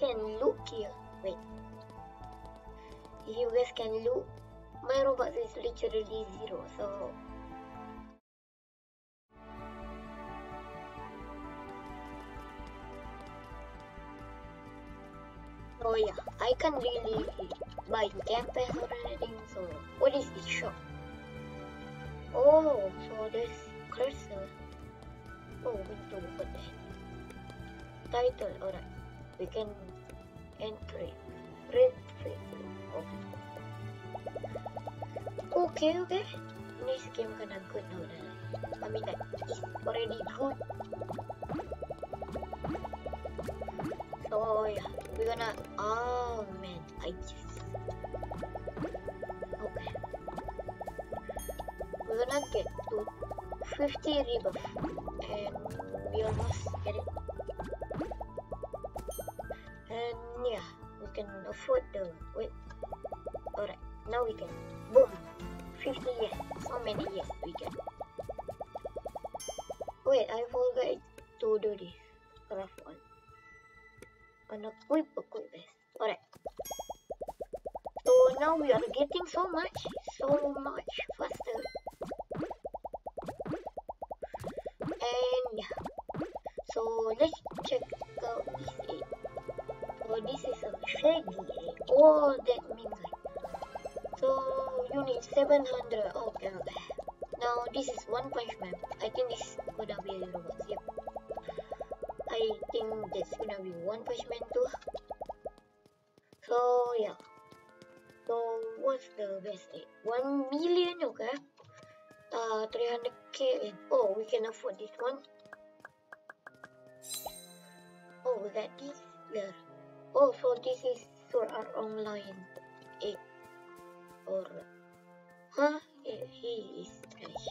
can look here. Wait. You guys can look, my Robux is literally zero. So Oh yeah, I can't really buy game or anything, so what is this shop? Oh, so there's cursor. Oh, need to open that. Title, alright. We can enter it. Read free. Oh. Okay, okay. This game kinda good now. I mean, like, it's already good. So yeah, we're gonna. Oh man, I just. Okay. We're gonna get to 50 rebirth, and we almost afford the wait. Alright, now we can. Boom, 50 yes. So many yes we get. Wait, I forgot to do this. Craft one an equip equip vest. Alright. So now we are getting so much, so much faster. And yeah. So let's check out this egg. So this is a shaggy. All that means like. So you need 700. Okay, okay. Now this is one punch. I think this gonna be a robot. Yep. I think that's gonna be One Punch Man too. So yeah. So what's the best rate? One million, okay. Uh, 300k. Oh, we can afford this one. Oh, we got this there. Oh, so this is for our online. Eight or huh? He is nice.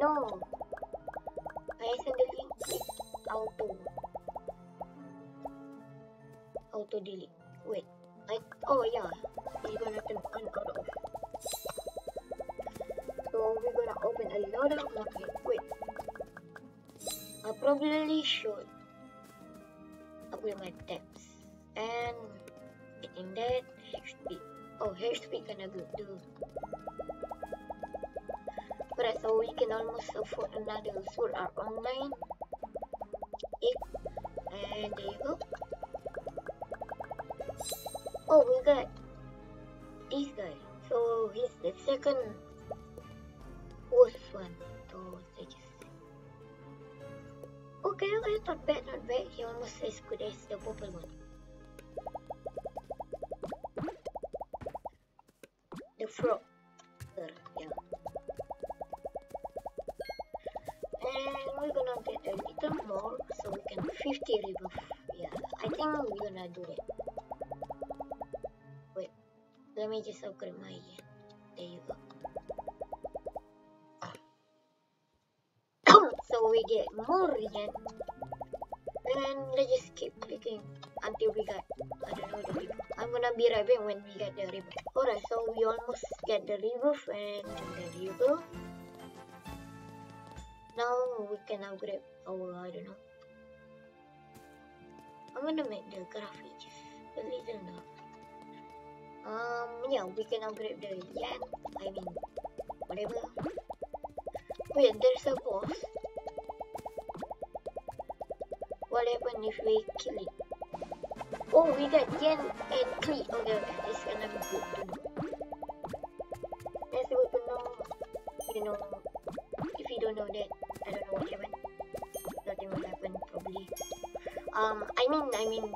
No. I accidentally click auto. Auto delete. Wait. I oh yeah. Probably should upgrade my tabs. And in that HP. Oh, HP gonna go do Alright, so we can almost afford another Sword Art Online. It and there you go. Oh, we got this guy. So he's the second worst one. Okay, okay, not bad, not bad. He almost as good as the purple one. The frog. Yeah. and we're gonna get a little more so we can 50 rebirth yeah I think we're gonna do that wait let me just upgrade my there you go so we get more regen let's just keep clicking until we got I don't know the rebirth I'm gonna be right when we get the rebirth alright so we almost get the rebirth and you go now we can upgrade our, I don't know. I'm gonna make the graphics a little now. Um, yeah, we can upgrade the yen, I mean, whatever. Wait, there's a boss. What happens if we kill it? Oh, we got yen and Klee. Okay, okay, gonna be good to know. That's good to know, you know, if you don't know that, I don't know what happened. Nothing will happen probably. Um, I mean, I mean,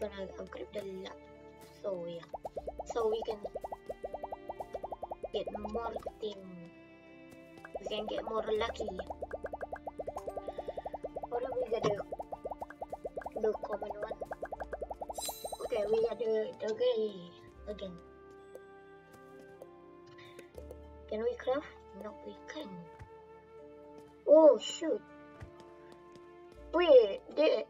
gonna upgrade the luck. So yeah, so we can get more thing. We can get more lucky. What are we gonna do? the common one. Okay, we are the, the guy again. Can we craft? No, we can. Oh, shoot. Wait, there.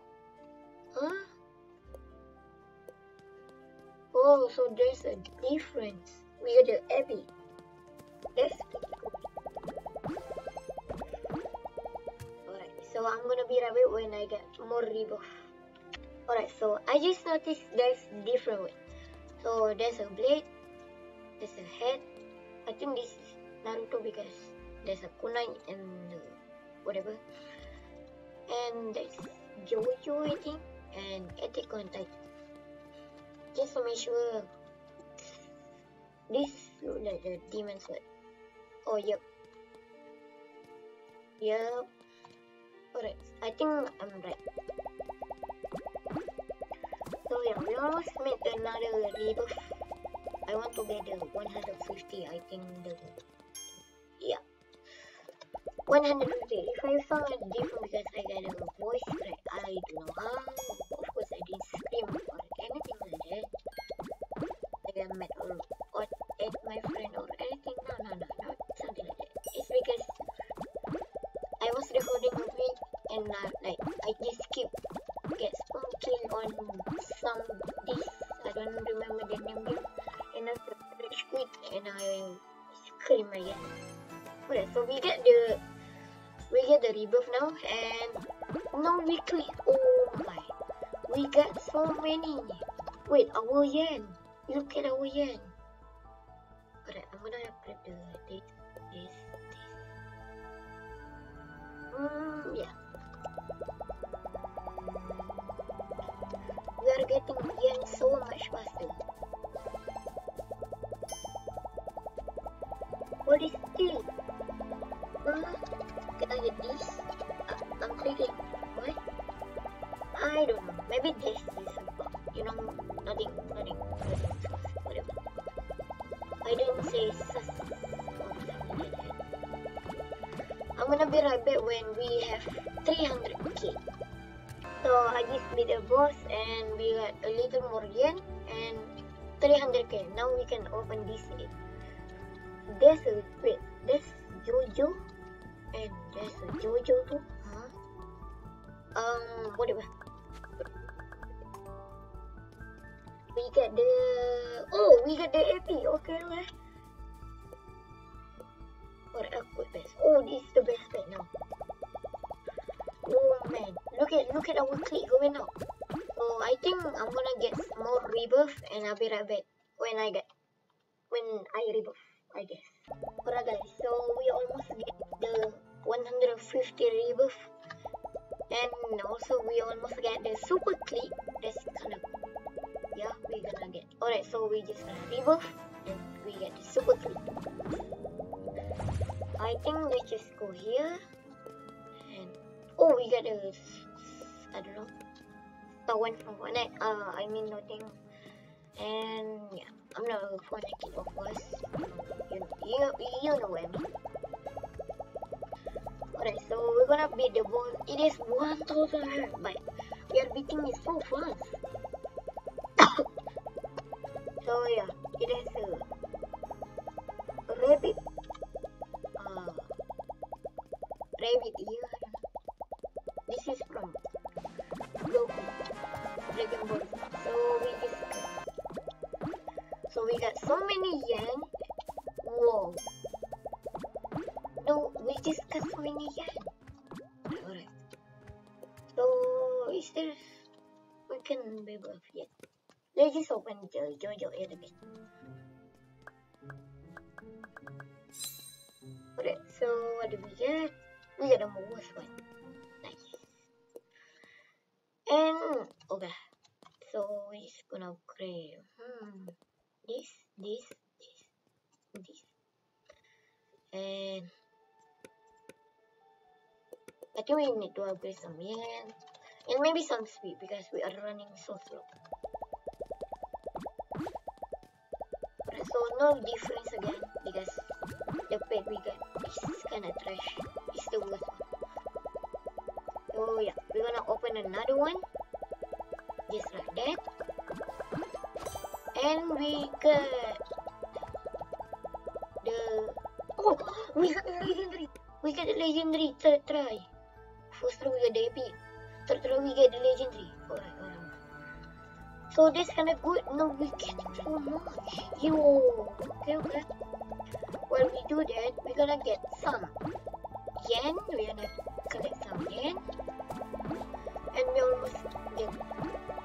So there's a difference. Got the Abby. Cool. Alright, so I'm gonna be right when I get more rebirth. Alright, so I just noticed there's different way. So there's a blade, there's a head. I think this is Naruto because there's a kunai and whatever. And there's Jojo, I think, and Attack Titan. Just to make sure this look like the demon sword. Oh, yep. Yep. Alright, I think I'm right. So yeah, we almost made another rebirth. I want to get the 150, I think the... Yeah. 150. If I found it different because I got a voice crack, I don't know how. Wait our yen. Look at our yen. Alright i'm gonna upgrade the this this this mm, yeah. We are getting yen so much faster. What is this? Uh, can I get this? Uh, I'm clicking. What? I don't know. Maybe this Whatever. I didn't say sus. I'm gonna be right back when we have 300k. So I just beat the boss and we got a little more yen and 300k. Now we can open this. There's a wait. There's Jojo and there's a Jojo too. Huh? Um, whatever. We got the oh, we get the AP. Okay lah. Upgrade best. Oh, this is the best pet now. Oh man, look at look at our click going up. So I think I'm gonna get more rebirth and I'll be right back when I get when I rebirth. I guess. Alright guys, so we almost get the 150 rebirth. And also we almost get the super clip. So we just gonna rebirth and we get the super clip. I think we just go here. And, oh, we get a I don't know, the one from one, uh, I mean nothing. And yeah. I'm not fornicking, of course. You, you, you know what I mean. Alright, so we're gonna beat the boss. It is 1000 health, but we are beating it so fast. So just open the Jojo a. Alright, so what do we get? We get a most one. Nice. And, okay. So, we're just gonna upgrade. Hmm this, this, this, this. And I think we need to upgrade some yen and maybe some speed because we are running so slow. No difference again because the pet we got is kinda trash. It's the worst one. So yeah, we're gonna open another one. Just like that. And we got the oh we got the legendary. We got the legendary third try. First try we get the epic. Third try we get the legendary. Alright. So this kinda good. No, we getting so much. Yo. Okay, okay. When we do that, we're gonna get some yen. We're gonna collect some yen. And we almost get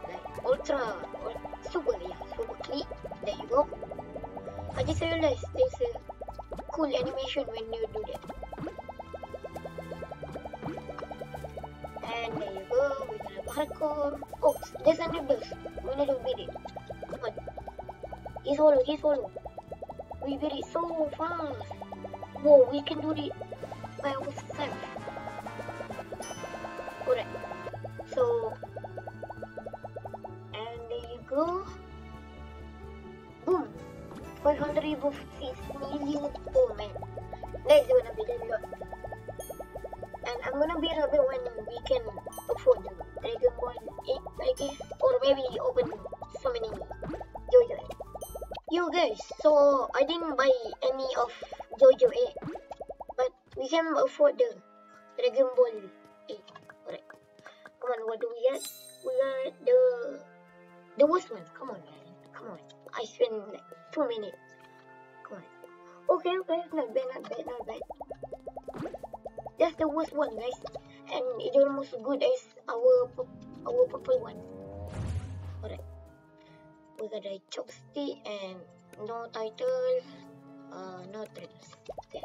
like ultra or super, yeah, super clip. There you go. I just realized there's a cool animation when you do that. And there you go, we got a parkour. Oh, there's a neighbors. He's hollow, he's hollow. We beat it so fast. Whoa, we can do it by ourselves. So I didn't buy any of JoJo 8. But we can afford the Dragon Ball 8. Alright. Come on, what do we get? We got the the worst one. Come on man. Come on. I spent like two minutes. Come on. Okay, okay, not bad, not bad, not bad. That's the worst one, guys. And it's almost as good as our our purple one. Alright. We got a chopstick and no title, uh, no trips. Okay.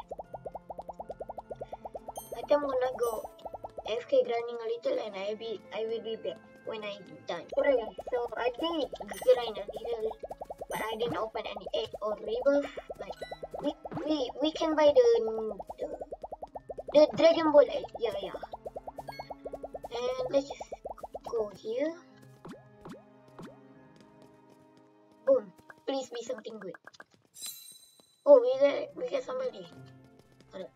I think I'm gonna go AFK grinding a little and I be I will be back when I'm done. Guys, so I did grind a little but I didn't open any egg or rebirth. Like we we we can buy the the, the Dragon Ball egg. Yeah yeah. And let's just go here. Be something good. Oh, we get we get somebody. Alright.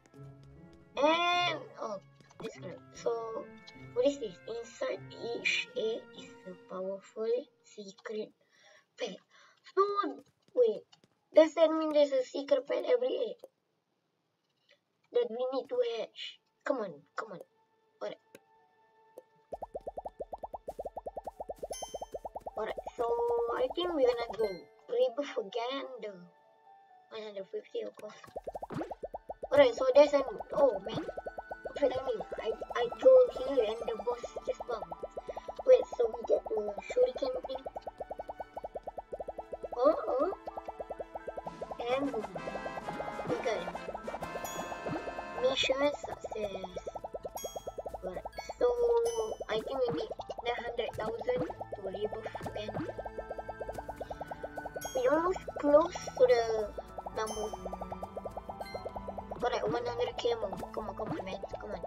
And oh, that's correct. So what is this? Inside each egg is a powerful secret pet. So wait, does that mean there's a secret pet every egg that we need to hatch? Come on, come on. Alright. Alright, so I think we're gonna go rebirth again the 150 of course. Alright, so there's an oh man. What I? I go here and the boss just bump. Wait, so we get the shuriken thing. Oh oh. And boom. Mission success. Come on, come on, man. Come on.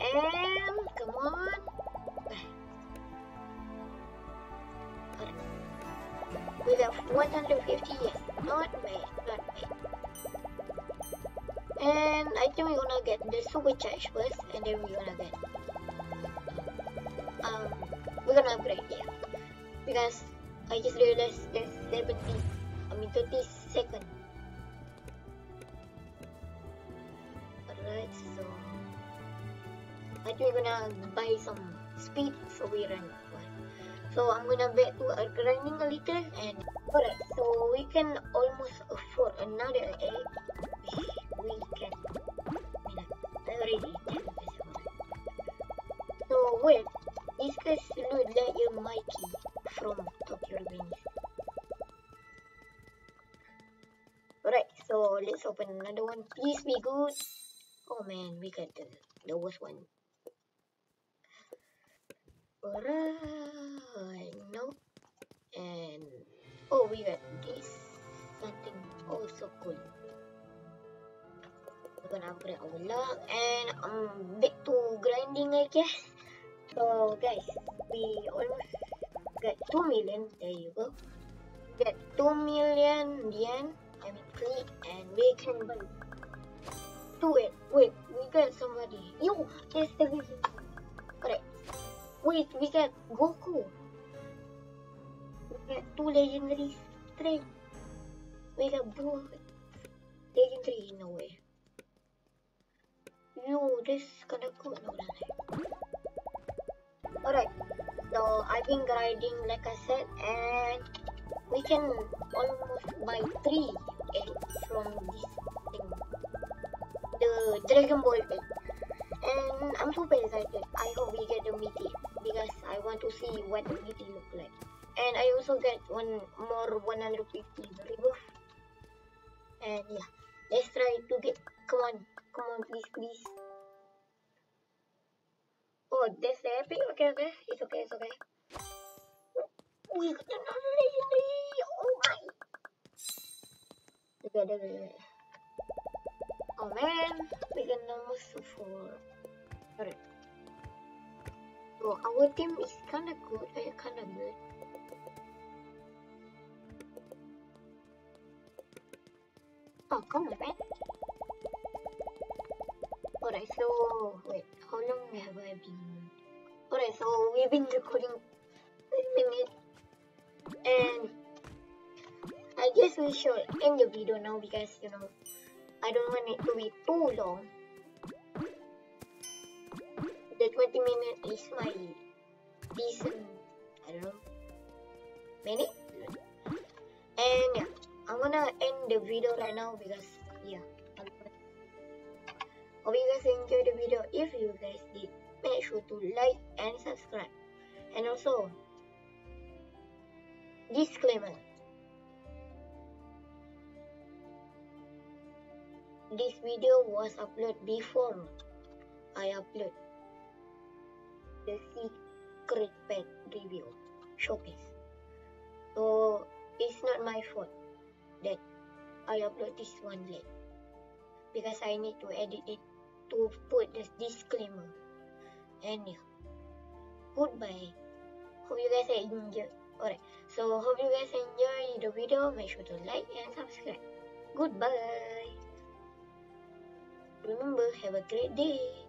And come on. We have 150, yes. Not bad, not bad. And I think we're gonna get the super charge first, and then we're gonna get um we're gonna upgrade yeah because I just realized there's 70 I mean 30 second gonna some speed so we run one so I'm gonna bet to grinding a little and alright so we can almost afford another egg we can I already did so wait this guy look like a Mikey from Tokyo Revenge. Alright, so let's open another one. Please be good. Oh man, we got the, the worst one. Alright, no. And oh, we got this something. Oh, so cool. We're gonna upgrade our luck and um back to grinding, I guess. So guys, we almost got 2 million, there you go. Get 2 million yen, I mean click, and we can buy 2 it. Wait, we got somebody. Yo, there's the. Wait, we got Goku. We got 2 legendary strength. We got blue legendary in a way. Yo, this cool. No, no, no. Alright, So I've been grinding like I said and we can almost buy three eggs from this thing. The Dragon Ball egg. And I'm super excited. I hope we get the meaty because I want to see what meaty look like. And I also get one more 150 rebirth. And yeah, let's try to get. Come on, come on, please, please. Oh, that's epic. Okay, okay, it's okay, it's okay. We got another legendary. Oh my. Okay, okay, okay. Oh man, we got almost four. Alright. So our team is kinda good, uh, kinda good. Oh, come on, man. Alright, so wait, how long have I been? Alright, so we've been recording minute, and I guess we should end the video now because you know I don't want it to be too long. Is my decent, I don't know, minute. And yeah, I'm gonna end the video right now because yeah. Hope you guys enjoyed the video. If you guys did, make sure to like and subscribe. And also, disclaimer. This video was uploaded before I upload the secret pet review showcase. So it's not my fault that I upload this one late because I need to edit it to put the disclaimer. And yeah, goodbye. Hope you guys enjoy. Alright, so hope you guys enjoy the video. Make sure to like and subscribe. Goodbye. Remember, have a great day.